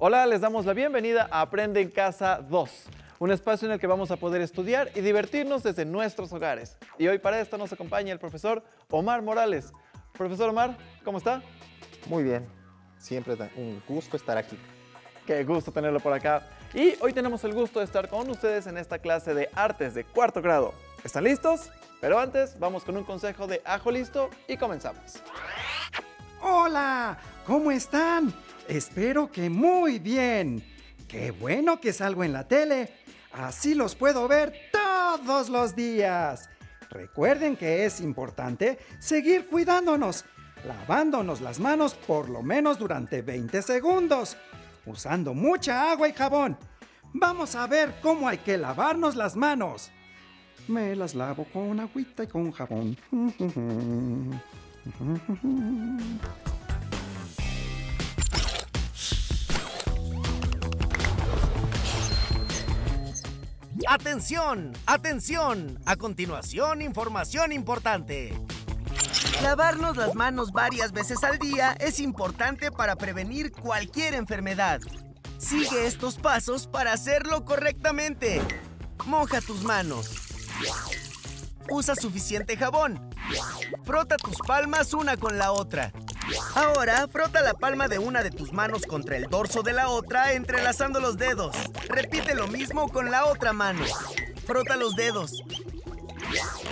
Hola, les damos la bienvenida a Aprende en Casa 2, un espacio en el que vamos a poder estudiar y divertirnos desde nuestros hogares. Y hoy para esto nos acompaña el profesor Omar Morales. Profesor Omar, ¿cómo está? Muy bien, siempre un gusto estar aquí. Qué gusto tenerlo por acá. Y hoy tenemos el gusto de estar con ustedes en esta clase de artes de cuarto grado. ¿Están listos? Pero antes, vamos con un consejo de Ajo Listo y comenzamos. Hola, ¿cómo están? Espero que muy bien. Qué bueno que salgo en la tele. Así los puedo ver todos los días. Recuerden que es importante seguir cuidándonos, lavándonos las manos por lo menos durante 20 segundos, usando mucha agua y jabón. Vamos a ver cómo hay que lavarnos las manos. Me las lavo con agüita y con jabón. ¡Atención! ¡Atención! A continuación, información importante. Lavarnos las manos varias veces al día es importante para prevenir cualquier enfermedad. Sigue estos pasos para hacerlo correctamente. Moja tus manos. Usa suficiente jabón. Frota tus palmas una con la otra. Ahora, frota la palma de una de tus manos contra el dorso de la otra entrelazando los dedos. Repite lo mismo con la otra mano. Frota los dedos.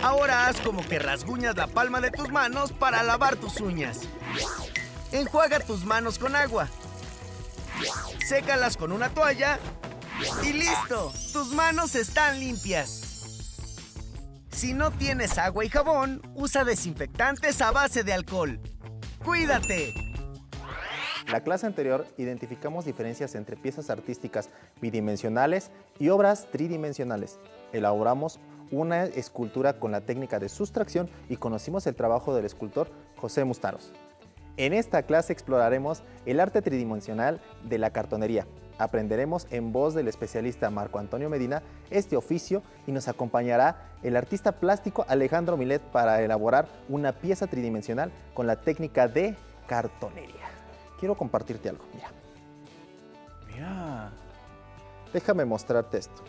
Ahora haz como que rasguñas la palma de tus manos para lavar tus uñas. Enjuaga tus manos con agua. Sécalas con una toalla. Y listo, tus manos están limpias. Si no tienes agua y jabón, usa desinfectantes a base de alcohol. ¡Cuídate! La clase anterior identificamos diferencias entre piezas artísticas bidimensionales y obras tridimensionales. Elaboramos una escultura con la técnica de sustracción y conocimos el trabajo del escultor José Mustaros. En esta clase exploraremos el arte tridimensional de la cartonería. Aprenderemos en voz del especialista Marco Antonio Medina este oficio y nos acompañará el artista plástico Alejandro Milet para elaborar una pieza tridimensional con la técnica de cartonería. Quiero compartirte algo, mira. Mira. Déjame mostrarte esto.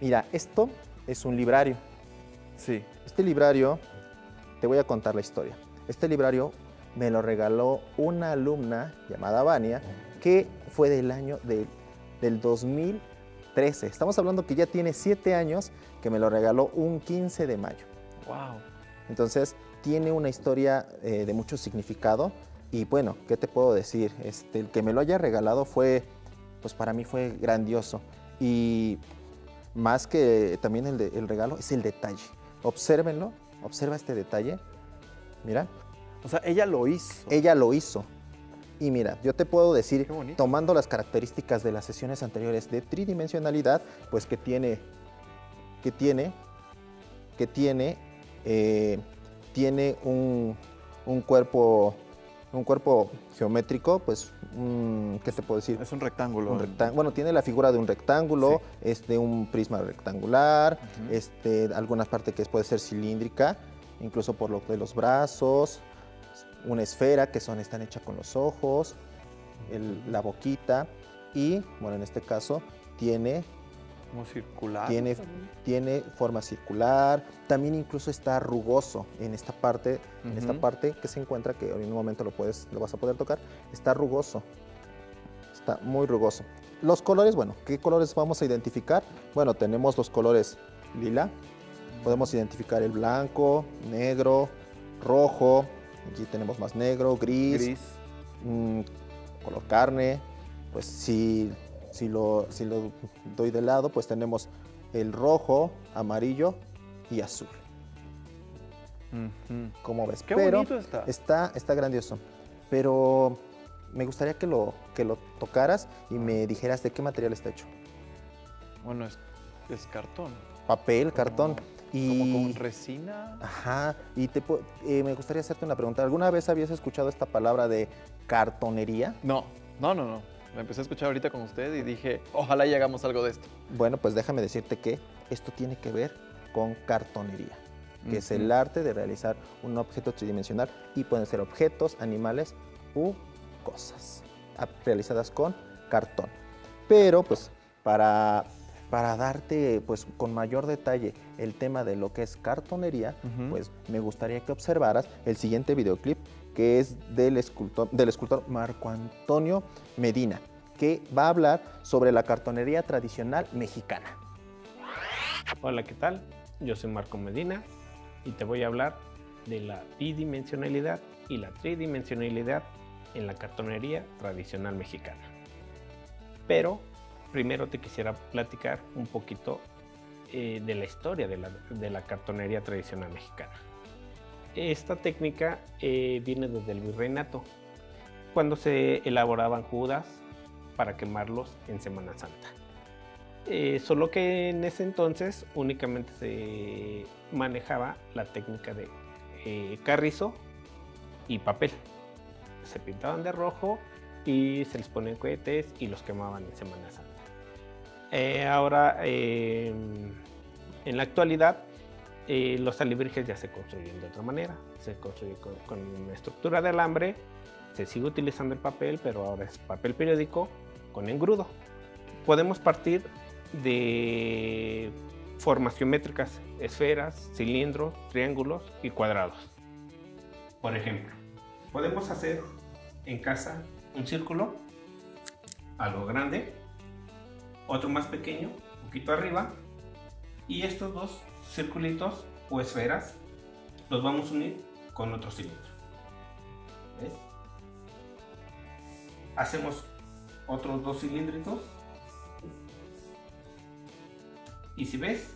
Mira, esto es un librario. Sí. Este librario, te voy a contar la historia. Este librario me lo regaló una alumna llamada Vania, que fue del año de- del 2013. Estamos hablando que ya tiene siete años, que me lo regaló un 15 de mayo. Wow. Entonces, tiene una historia eh, de mucho significado. Y bueno, ¿qué te puedo decir? Este, el que me lo haya regalado fue, pues para mí fue grandioso. Y más que también el, de- el regalo, es el detalle. Obsérvenlo, observa este detalle. Mira, O sea, ella lo hizo. ella lo hizo. Y mira, yo te puedo decir, tomando las características de las sesiones anteriores de tridimensionalidad, pues que tiene, que tiene, que tiene, eh, tiene un, un cuerpo, un cuerpo geométrico, pues, un- ¿qué te puedo decir? Es un rectángulo. Un rectán- bueno, tiene la figura de un rectángulo, es de un prisma rectangular, este, algunas partes que puede ser cilíndrica, incluso por lo de los brazos, una esfera que son, están hechas con los ojos, el- la boquita y, bueno, en este caso tiene, Como circular. tiene, tiene forma circular, también incluso está rugoso en esta parte, en esta parte que se encuentra, que en un momento lo, puedes, lo vas a poder tocar, está rugoso, está muy rugoso. Los colores, bueno, ¿qué colores vamos a identificar? Bueno, tenemos los colores lila, podemos identificar el blanco, negro, rojo, aquí tenemos más negro, gris, Gris. mm, color carne, pues si, si, lo, si lo doy de lado, pues tenemos el rojo, amarillo y azul. ¿Cómo ves? Qué Pero bonito está. está. Está grandioso. Pero me gustaría que lo, que lo tocaras y me dijeras de qué material está hecho. Bueno, es, es cartón. Papel, cartón. Y, Como con resina. Ajá, y te, eh, me gustaría hacerte una pregunta. ¿Alguna vez habías escuchado esta palabra de cartonería? No, no, no, no. La empecé a escuchar ahorita con usted y dije, ojalá y hagamos algo de esto. Bueno, pues déjame decirte que esto tiene que ver con cartonería, que es el arte de realizar un objeto tridimensional y pueden ser objetos, animales u cosas, realizadas con cartón. Pero pues para, para darte pues con mayor detalle el tema de lo que es cartonería, pues me gustaría que observaras el siguiente videoclip que es del escultor, del escultor Marco Antonio Medina, que va a hablar sobre la cartonería tradicional mexicana. Hola, ¿qué tal? Yo soy Marco Medina y te voy a hablar de la bidimensionalidad y la tridimensionalidad en la cartonería tradicional mexicana. Pero primero te quisiera platicar un poquito eh, de la historia de la, cartonería tradicional mexicana. Esta técnica eh, viene desde el virreinato, cuando se elaboraban judas para quemarlos en Semana Santa. Eh, solo que en ese entonces únicamente se manejaba la técnica de carrizo y papel. Se pintaban de rojo y se les ponían cohetes y los quemaban en Semana Santa. Eh, ahora, eh, en la actualidad, eh, los alebrijes ya se construyen de otra manera. Se construye con, con estructura de alambre, se sigue utilizando el papel, pero ahora es papel periódico con engrudo. Podemos partir de formas geométricas, esferas, cilindros, triángulos y cuadrados. Por ejemplo, podemos hacer en casa un círculo, algo grande, otro más pequeño, un poquito arriba, y estos dos circulitos o esferas los vamos a unir con otro cilindro. ¿Ves? Hacemos otros dos cilindritos y si ves,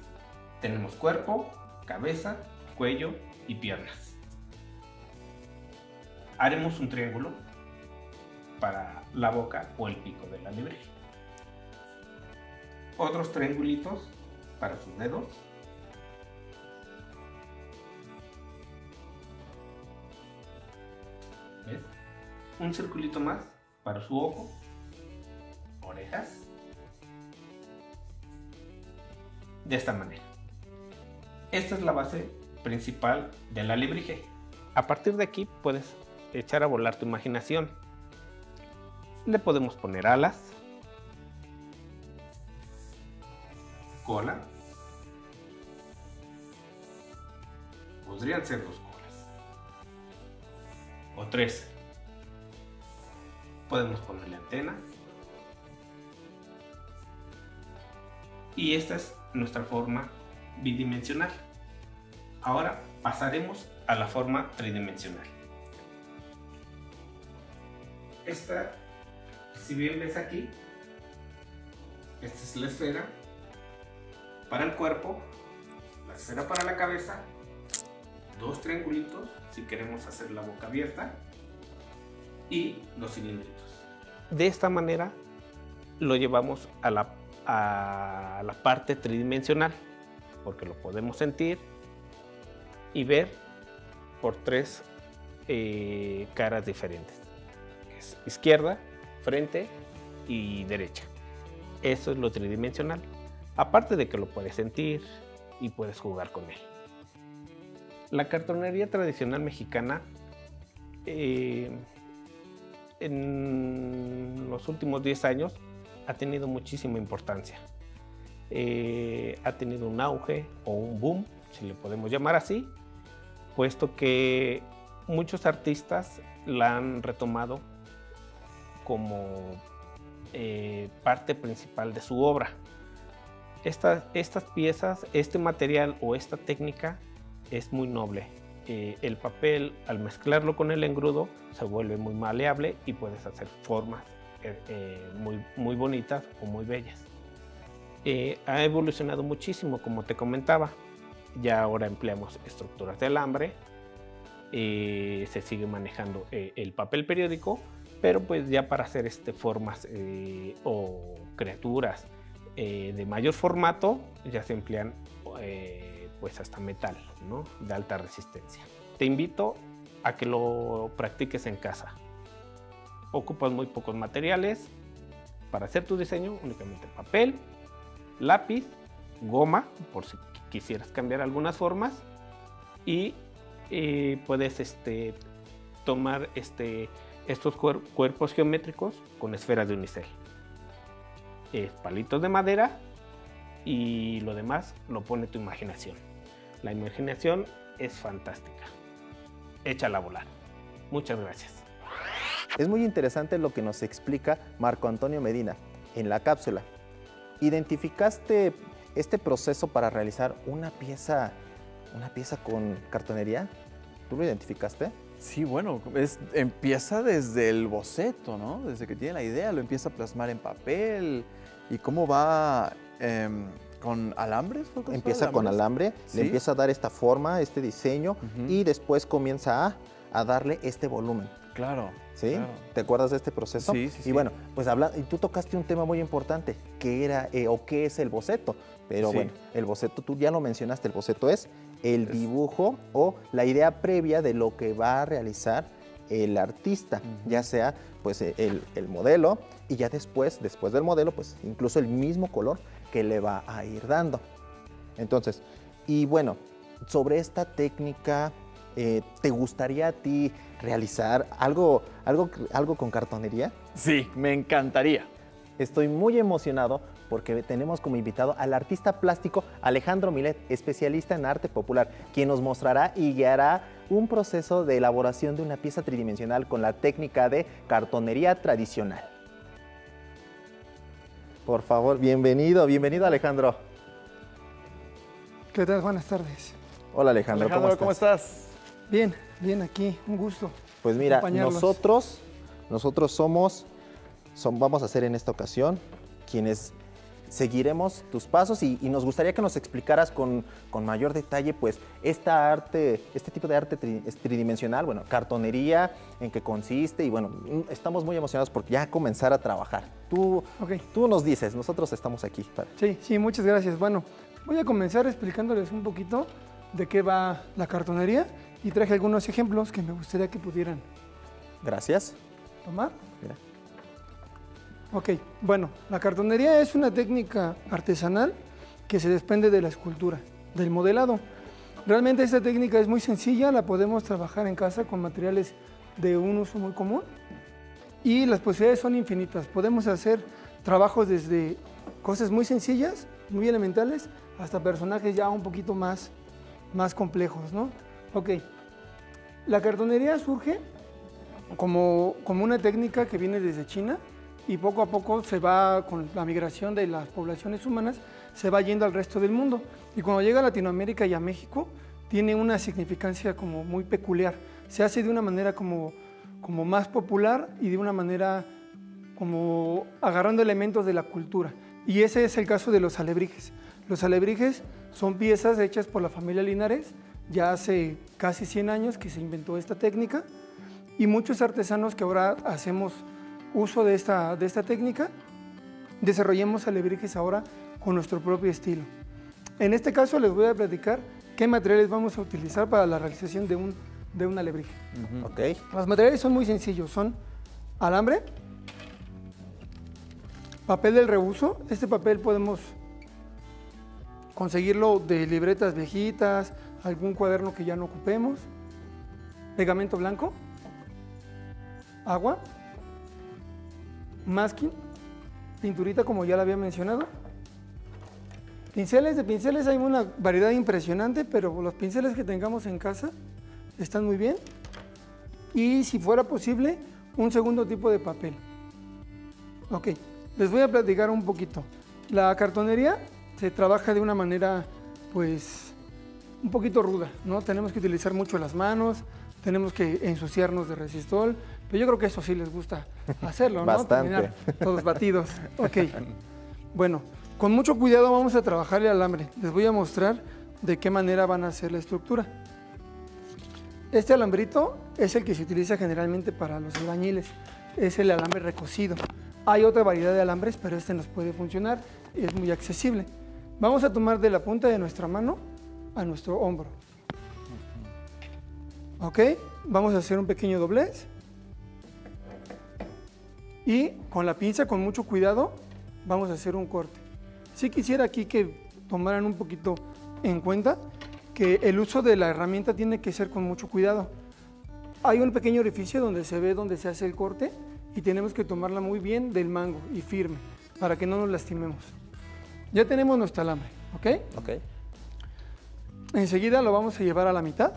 tenemos cuerpo, cabeza, cuello y piernas. Haremos un triángulo para la boca o el pico de la libre. Otros triangulitos para sus dedos. ¿Ves? Un circulito más para su ojo, orejas de esta manera. Esta es la base principal del alebrije. A partir de aquí puedes echar a volar tu imaginación. Le podemos poner alas, cola. Podrían ser dos colas. O tres. Podemos ponerle antena. Y esta es nuestra forma bidimensional. Ahora pasaremos a la forma tridimensional. Esta, si bien ves aquí, esta es la esfera para el cuerpo, la esfera para la cabeza, dos triangulitos si queremos hacer la boca abierta y los cilindritos. De esta manera lo llevamos a la a la parte tridimensional, porque lo podemos sentir y ver por tres eh, caras diferentes, izquierda, frente y derecha. Eso es lo tridimensional. Aparte de que lo puedes sentir y puedes jugar con él. La cartonería tradicional mexicana eh, en los últimos 10 años ha tenido muchísima importancia. Eh, ha tenido un auge o un boom, si le podemos llamar así, puesto que muchos artistas la han retomado como eh, parte principal de su obra. Estas, estas piezas, este material o esta técnica es muy noble. Eh, el papel, al mezclarlo con el engrudo, se vuelve muy maleable y puedes hacer formas eh, eh, muy, muy bonitas o muy bellas. Ha evolucionado muchísimo, como te comentaba. Ya ahora empleamos estructuras de alambre, eh, se sigue manejando el papel periódico, pero pues ya para hacer este, formas o criaturas eh, de mayor formato ya se emplean eh, pues hasta metal, ¿no? De alta resistencia. Te invito a que lo practiques en casa. Ocupas muy pocos materiales para hacer tu diseño, únicamente papel, lápiz, goma, por si quisieras cambiar algunas formas, y eh, puedes este, tomar este, estos cuer- cuerpos geométricos con esferas de unicel. Palitos de madera y lo demás lo pone tu imaginación. La imaginación es fantástica. Échala a volar. Muchas gracias. Es muy interesante lo que nos explica Marco Antonio Medina en la cápsula. ¿Identificaste este proceso para realizar una pieza, una pieza con cartonería? ¿Tú lo identificaste? Sí, bueno, es, empieza desde el boceto, ¿no? Desde que tiene la idea, lo empieza a plasmar en papel. ¿Y cómo va em, con alambres? ¿Fue Empieza con alambre, Sí. le empieza a dar esta forma, este diseño y después comienza a, a darle este volumen. Claro. ¿Sí? claro. ¿Te acuerdas de este proceso? Sí, sí, sí. Y bueno, pues habla, y tú tocaste un tema muy importante, que era eh, o qué es el boceto. Pero Sí. bueno, el boceto, tú ya lo mencionaste, el boceto es el dibujo o la idea previa de lo que va a realizar el artista, ya sea pues eh, el, el modelo y ya después, después del modelo, pues incluso el mismo color que le va a ir dando. Entonces, y bueno, sobre esta técnica, eh, ¿te gustaría a ti realizar algo, algo, algo con cartonería? Sí, me encantaría. Estoy muy emocionado porque tenemos como invitado al artista plástico Alejandro Milet, especialista en arte popular, quien nos mostrará y guiará un proceso de elaboración de una pieza tridimensional con la técnica de cartonería tradicional. Por favor, bienvenido, bienvenido Alejandro. ¿Qué tal? Buenas tardes. Hola Alejandro, Alejandro, ¿cómo estás? Bien, bien aquí, un gusto. Pues mira, nosotros, nosotros somos, son, vamos a hacer en esta ocasión quienes seguiremos tus pasos y, y nos gustaría que nos explicaras con, con mayor detalle, pues, esta arte, este tipo de arte tri- tridimensional, bueno, cartonería, en qué consiste y bueno, mm, estamos muy emocionados porque ya comenzar a trabajar. Tú, Ok. tú nos dices, nosotros estamos aquí. para- Sí, sí, muchas gracias. Bueno, voy a comenzar explicándoles un poquito de qué va la cartonería y traje algunos ejemplos que me gustaría que pudieran Gracias. tomar. Mira. Ok, bueno, la cartonería es una técnica artesanal que se desprende de la escultura, del modelado. Realmente esta técnica es muy sencilla, la podemos trabajar en casa con materiales de un uso muy común y las posibilidades son infinitas. Podemos hacer trabajos desde cosas muy sencillas, muy elementales, hasta personajes ya un poquito más, más complejos, ¿no? Ok, la cartonería surge como, como una técnica que viene desde China y poco a poco se va, con la migración de las poblaciones humanas, se va yendo al resto del mundo. Y cuando llega a Latinoamérica y a México, tiene una significancia como muy peculiar. Se hace de una manera como, como más popular y de una manera como agarrando elementos de la cultura. Y ese es el caso de los alebrijes. Los alebrijes son piezas hechas por la familia Linares, ya hace casi 100 años que se inventó esta técnica y muchos artesanos que ahora hacemos uso de esta, de esta técnica, desarrollemos alebrijes ahora con nuestro propio estilo. En este caso les voy a platicar qué materiales vamos a utilizar para la realización de un, de un alebrije. Ok. Los materiales son muy sencillos, son alambre, papel del reuso, este papel podemos conseguirlo de libretas viejitas, algún cuaderno que ya no ocupemos, pegamento blanco, agua, masking, pinturita como ya la había mencionado, pinceles, de pinceles hay una variedad impresionante, pero los pinceles que tengamos en casa están muy bien, y si fuera posible, un segundo tipo de papel. Ok, les voy a platicar un poquito. La cartonería se trabaja de una manera, pues, un poquito ruda, ¿no? Tenemos que utilizar mucho las manos, tenemos que ensuciarnos de resistol, pero yo creo que eso sí les gusta hacerlo, ¿no? Bastante. Terminar todos batidos. Ok, bueno, con mucho cuidado vamos a trabajar el alambre. Les voy a mostrar de qué manera van a hacer la estructura. Este alambrito es el que se utiliza generalmente para los albañiles. Es el alambre recocido. Hay otra variedad de alambres, pero este nos puede funcionar. Es muy accesible. Vamos a tomar de la punta de nuestra mano a nuestro hombro. ¿Ok? Vamos a hacer un pequeño doblez. Y con la pinza, con mucho cuidado, vamos a hacer un corte. Sí quisiera aquí que tomaran un poquito en cuenta que el uso de la herramienta tiene que ser con mucho cuidado. Hay un pequeño orificio donde se ve donde se hace el corte y tenemos que tomarla muy bien del mango y firme. para que no nos lastimemos. Ya tenemos nuestro alambre, ¿ok? Ok. Enseguida lo vamos a llevar a la mitad.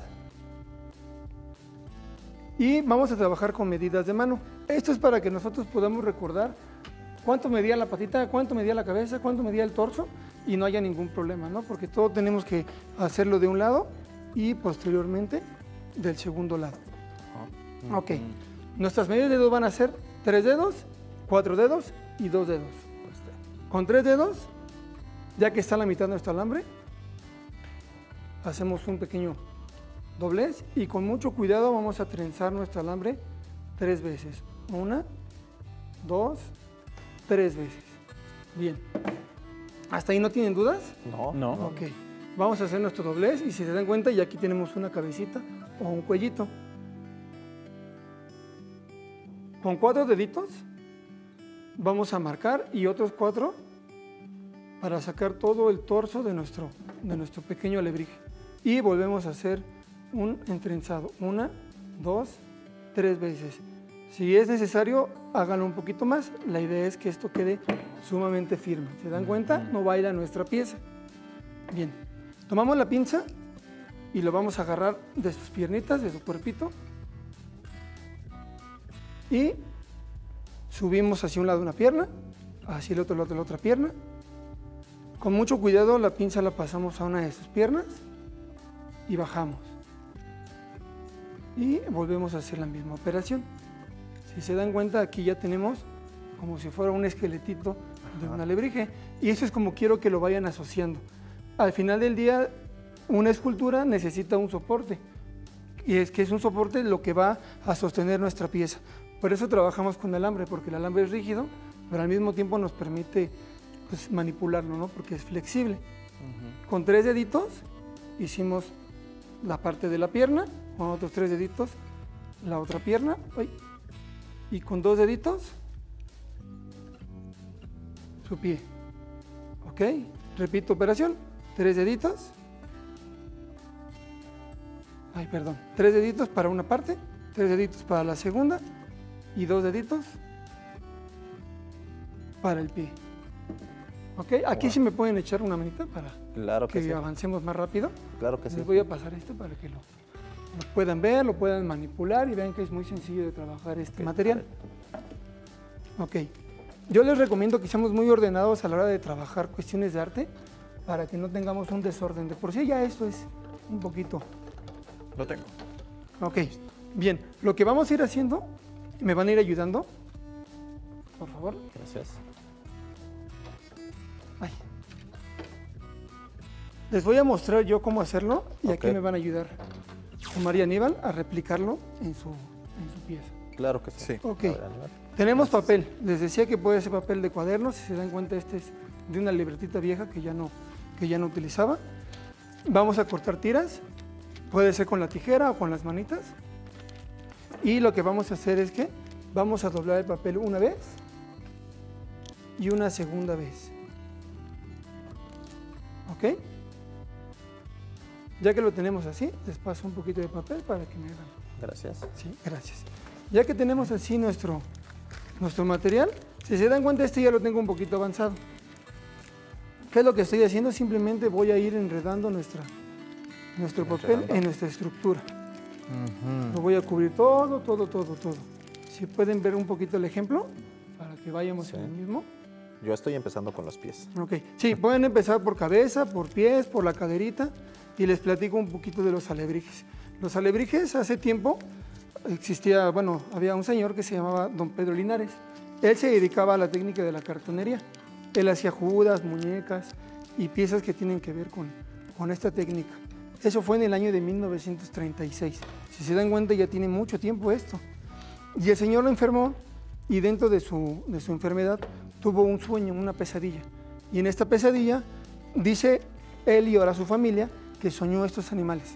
Y vamos a trabajar con medidas de mano. Esto es para que nosotros podamos recordar cuánto medía la patita, cuánto medía la cabeza, cuánto medía el torso y no haya ningún problema, ¿no? Porque todo tenemos que hacerlo de un lado y posteriormente del segundo lado. Ok. Nuestras medidas de dedos van a ser tres dedos, cuatro dedos y dos dedos. Con tres dedos, ya que está a la mitad de nuestro alambre, hacemos un pequeño doblez y con mucho cuidado vamos a trenzar nuestro alambre tres veces. Una, dos, tres veces. Bien. ¿Hasta ahí no tienen dudas? No. No. Ok. Vamos a hacer nuestro doblez y si se dan cuenta ya aquí tenemos una cabecita o un cuellito. Con cuatro deditos vamos a marcar y otros cuatro para sacar todo el torso de nuestro, de nuestro pequeño alebrije. Y volvemos a hacer un entrenzado. Una, dos, tres veces. Si es necesario, háganlo un poquito más. La idea es que esto quede sumamente firme. ¿Se dan cuenta? No baila nuestra pieza. Bien. Tomamos la pinza y lo vamos a agarrar de sus piernitas, de su cuerpito. Y subimos hacia un lado una pierna, hacia el otro lado la otra pierna. Con mucho cuidado la pinza la pasamos a una de sus piernas y bajamos. Y volvemos a hacer la misma operación. Si se dan cuenta, aquí ya tenemos como si fuera un esqueletito de un alebrije. Y eso es como quiero que lo vayan asociando. Al final del día, una escultura necesita un soporte. Y es que es un soporte lo que va a sostener nuestra pieza. Por eso trabajamos con alambre, porque el alambre es rígido, pero al mismo tiempo nos permite pues, manipularlo, ¿no? porque es flexible. Con tres deditos hicimos la parte de la pierna, con otros tres deditos la otra pierna, y con dos deditos su pie. ¿Ok? Repito operación, tres deditos. Ay, perdón. Tres deditos para una parte, tres deditos para la segunda y dos deditos para el pie. ¿Ok? Aquí sí me pueden echar una manita para Claro que que sí. avancemos más rápido. Claro que sí. Les voy a pasar esto para que lo, lo puedan ver, lo puedan manipular y vean que es muy sencillo de trabajar este material. Ok. Yo les recomiendo que seamos muy ordenados a la hora de trabajar cuestiones de arte para que no tengamos un desorden. De por sí ya esto es un poquito. Lo tengo. Ok. Bien, lo que vamos a ir haciendo, me van a ir ayudando. Por favor. Gracias. Ay. Les voy a mostrar yo cómo hacerlo y aquí Ok. me van a ayudar Y Aníbal a replicarlo en su, en su pieza. Claro que sí. Sí. Ok. Ver. Tenemos papel. Les decía que puede ser papel de cuaderno. Si se dan cuenta, este es de una libretita vieja que ya no, que ya no utilizaba. Vamos a cortar tiras. Puede ser con la tijera o con las manitas. Y lo que vamos a hacer es que vamos a doblar el papel una vez y una segunda vez. ¿Ok? Ya que lo tenemos así, les paso un poquito de papel para que me hagan Gracias. Sí, gracias. Ya que tenemos así nuestro, nuestro material, si se dan cuenta, este ya lo tengo un poquito avanzado. ¿Qué es lo que estoy haciendo? Simplemente voy a ir enredando nuestra, nuestro papel en nuestra estructura. Lo voy a cubrir todo, todo, todo, todo. Si pueden ver un poquito el ejemplo, para que vayamos Sí. en el mismo. Yo estoy empezando con los pies. Ok, sí, pueden empezar por cabeza, por pies, por la caderita y les platico un poquito de los alebrijes. Los alebrijes hace tiempo existía, bueno, había un señor que se llamaba don Pedro Linares. Él se dedicaba a la técnica de la cartonería. Él hacía judas, muñecas y piezas que tienen que ver con, con esta técnica. Eso fue en el año de 1936. Si se dan cuenta ya tiene mucho tiempo esto. Y el señor lo enfermó y dentro de su, de su enfermedad tuvo un sueño, una pesadilla. Y en esta pesadilla dice él y ahora su familia que soñó estos animales.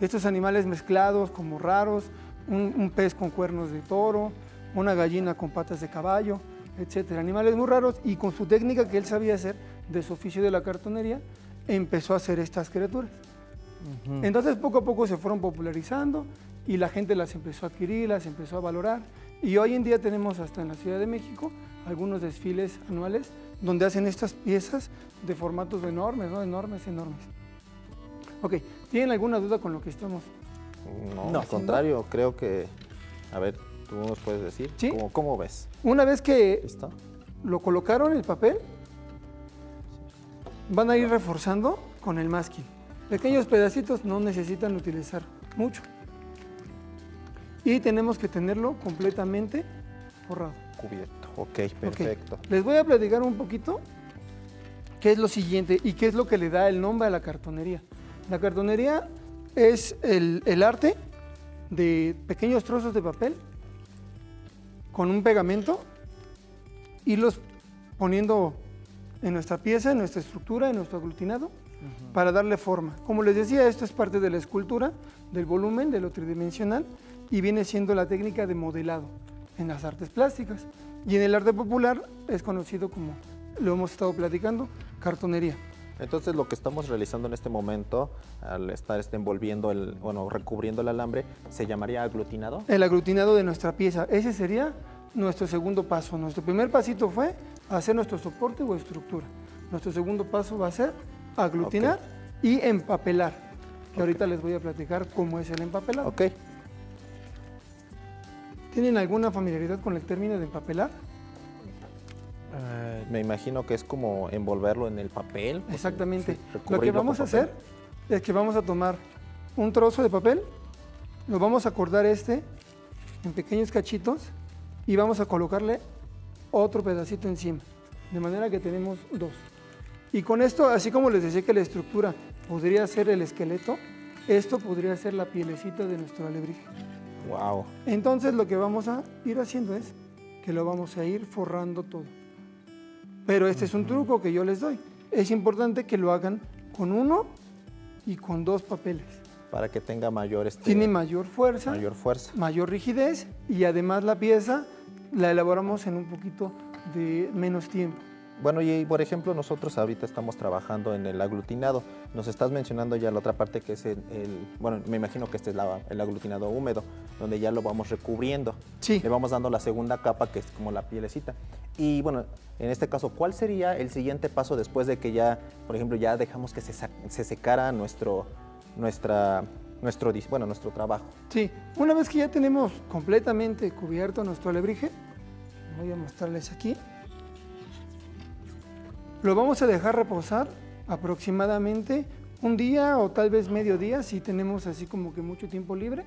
Estos animales mezclados como raros, un, un pez con cuernos de toro, una gallina con patas de caballo, etcétera. Animales muy raros y con su técnica que él sabía hacer de su oficio de la cartonería, empezó a hacer estas criaturas. Entonces poco a poco se fueron popularizando y la gente las empezó a adquirir, las empezó a valorar Y hoy en día tenemos hasta en la Ciudad de México algunos desfiles anuales donde hacen estas piezas de formatos enormes, ¿no? Enormes, enormes. Ok, ¿tienen alguna duda con lo que estamos? No, No. al contrario, creo que, a ver, tú nos puedes decir, Sí. ¿cómo, cómo ves? Una vez que ¿Listo? lo colocaron el papel, van a ir reforzando con el masking. Pequeños pedacitos no necesitan utilizar mucho. Y tenemos que tenerlo completamente forrado. Cubierto. Ok, perfecto. Les voy a platicar un poquito qué es lo siguiente y qué es lo que le da el nombre a la cartonería. La cartonería es el, el arte de pequeños trozos de papel con un pegamento, irlos poniendo en nuestra pieza, en nuestra estructura, en nuestro aglutinado, para darle forma. Como les decía, esto es parte de la escultura, del volumen, de lo tridimensional, y viene siendo la técnica de modelado en las artes plásticas. Y en el arte popular es conocido como, lo hemos estado platicando, cartonería. Entonces lo que estamos realizando en este momento, al estar este, envolviendo el, bueno, recubriendo el alambre, se llamaría aglutinado. El aglutinado de nuestra pieza, ese sería nuestro segundo paso. Nuestro primer pasito fue hacer nuestro soporte o estructura. Nuestro segundo paso va a ser aglutinar y empapelar, que ahorita les voy a platicar cómo es el empapelado. Ok. ¿Tienen alguna familiaridad con el término de empapelar? Eh, me imagino que es como envolverlo en el papel. pues, Exactamente. sí, Lo que vamos a hacer es que vamos a tomar un trozo de papel, lo vamos a cortar este en pequeños cachitos y vamos a colocarle otro pedacito encima, de manera que tenemos dos. Y con esto, así como les decía que la estructura podría ser el esqueleto, esto podría ser la pielecita de nuestro alebrije. Wow. Entonces lo que vamos a ir haciendo es que lo vamos a ir forrando todo. Pero este es un truco que yo les doy. Es importante que lo hagan con uno y con dos papeles. Para que tenga mayor, este, Tiene mayor fuerza, mayor fuerza. mayor rigidez y además la pieza la elaboramos en un poquito de menos tiempo. Bueno, y por ejemplo, nosotros ahorita estamos trabajando en el aglutinado. Nos estás mencionando ya la otra parte que es el, el- bueno, me imagino que este es la- el aglutinado húmedo, donde ya lo vamos recubriendo. Sí. Le vamos dando la segunda capa, que es como la pielecita. Y bueno, en este caso, ¿cuál sería el siguiente paso después de que ya, por ejemplo, ya dejamos que se, se secara nuestro, nuestra, nuestro, bueno, nuestro trabajo? Sí, una vez que ya tenemos completamente cubierto nuestro alebrije, voy a mostrarles aquí, lo vamos a dejar reposar aproximadamente un día o tal vez medio día si tenemos así como que mucho tiempo libre,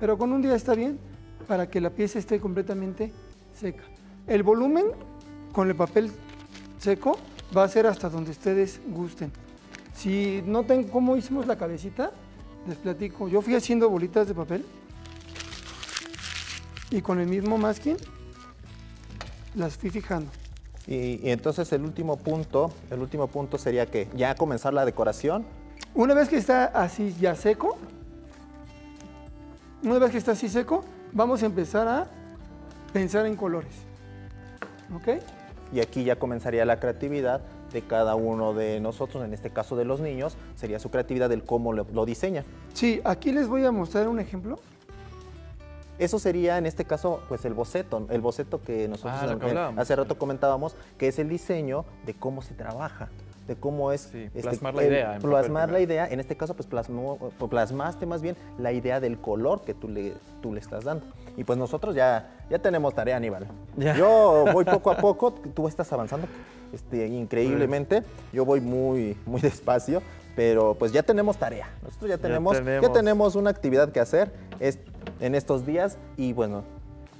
pero con un día está bien para que la pieza esté completamente seca. El volumen con el papel seco va a ser hasta donde ustedes gusten. Si noten cómo hicimos la cabecita, les platico. Yo fui haciendo bolitas de papel y con el mismo masking las fui fijando. Y, y entonces el último punto, el último punto sería que ya comenzar la decoración. Una vez que está así ya seco, una vez que está así seco, vamos a empezar a pensar en colores. ¿Ok? Y aquí ya comenzaría la creatividad de cada uno de nosotros, en este caso de los niños, sería su creatividad del cómo lo, lo diseña. Sí, aquí les voy a mostrar un ejemplo. Eso sería en este caso pues el boceto, el boceto que nosotros Ah, que hace rato comentábamos, que es el diseño de cómo se trabaja, de cómo es Sí, este, plasmar la idea plasmar la idea, en este caso pues plasmó- plasmaste más bien la idea del color que tú le, tú le estás dando. Y pues nosotros ya, ya tenemos tarea, Aníbal. Ya. Yo voy poco a poco, tú estás avanzando este, increíblemente, yo voy muy, muy despacio, pero pues ya tenemos tarea. Nosotros ya tenemos, ya tenemos. tenemos una actividad que hacer es, en estos días y bueno,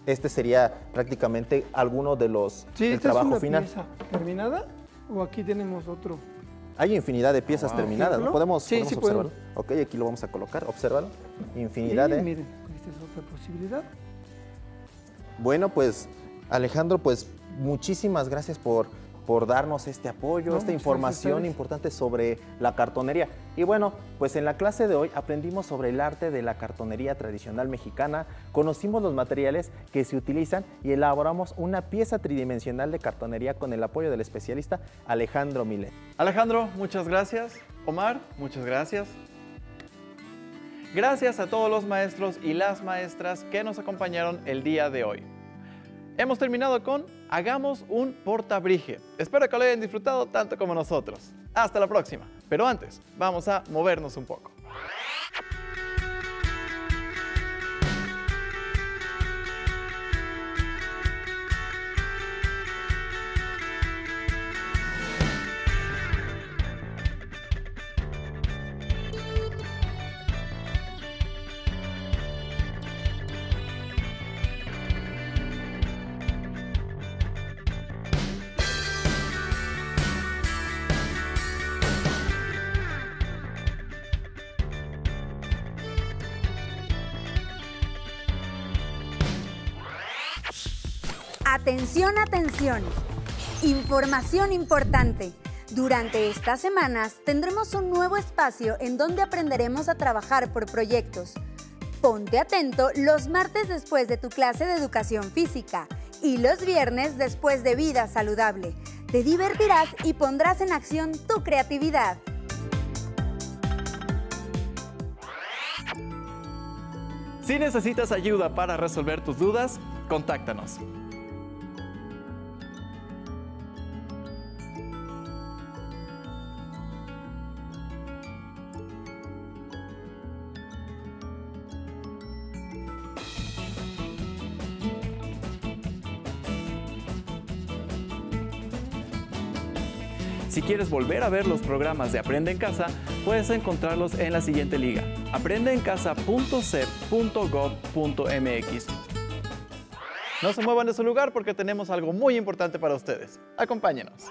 este sería prácticamente alguno de los Sí, del esta es trabajo una final. pieza terminada o aquí tenemos otro. Hay infinidad de piezas Wow. terminadas, ¿no? Podemos, Sí, podemos sí observarlo. Ok, aquí lo vamos a colocar, obsérvalo. Infinidad de... miren, esta es otra posibilidad. Bueno, pues Alejandro, pues muchísimas gracias por, por darnos este apoyo, No, esta información importante sobre la cartonería. Y bueno, pues en la clase de hoy aprendimos sobre el arte de la cartonería tradicional mexicana, conocimos los materiales que se utilizan y elaboramos una pieza tridimensional de cartonería con el apoyo del especialista Alejandro Milet. Alejandro, muchas gracias. Omar, muchas gracias. Gracias a todos los maestros y las maestras que nos acompañaron el día de hoy. Hemos terminado con Hagamos un portabrige. Espero que lo hayan disfrutado tanto como nosotros. Hasta la próxima. Pero antes, vamos a movernos un poco. Atención, atención. Información importante. Durante estas semanas tendremos un nuevo espacio en donde aprenderemos a trabajar por proyectos. Ponte atento los martes después de tu clase de educación física y los viernes después de vida saludable. Te divertirás y pondrás en acción tu creatividad. Si necesitas ayuda para resolver tus dudas, contáctanos. Quieres volver a ver los programas de Aprende en Casa, puedes encontrarlos en la siguiente liga, aprendeencasa.cep.gov.mx. No se muevan de su lugar porque tenemos algo muy importante para ustedes. Acompáñenos.